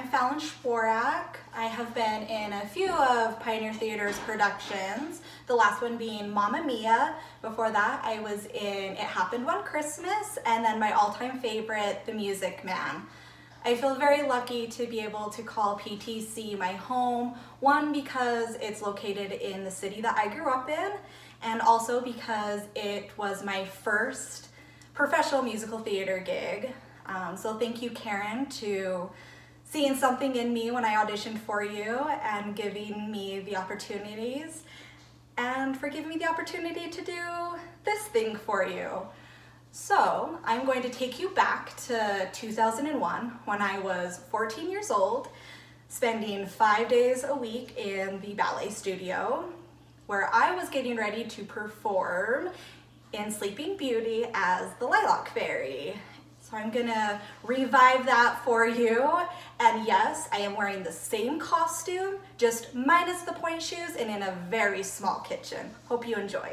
Schwurack. I have been in a few of Pioneer Theatre's productions, the last one being Mamma Mia. Before that, I was in It Happened One Christmas, and then my all-time favorite, The Music Man. I feel very lucky to be able to call PTC my home, one because it's located in the city that I grew up in, and also because it was my first professional musical theater gig. Um, so thank you, Karen, to seeing something in me when I auditioned for you and giving me the opportunities and for giving me the opportunity to do this thing for you. So I'm going to take you back to 2001 when I was 14 years old, spending five days a week in the ballet studio where I was getting ready to perform in Sleeping Beauty as the Lilac Fairy. So I'm gonna revive that for you. And yes, I am wearing the same costume, just minus the pointe shoes and in a very small kitchen. Hope you enjoy.